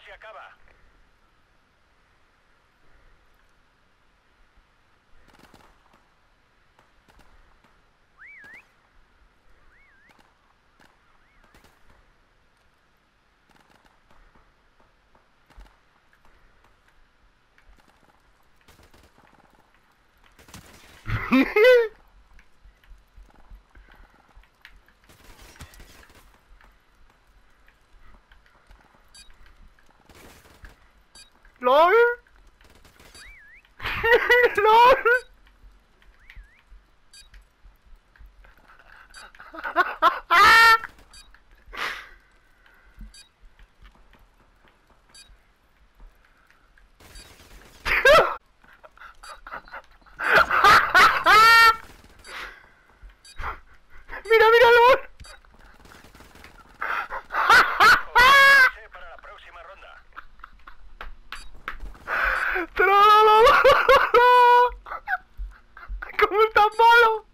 se acaba. LOL. LOL ¿Cómo estás malo?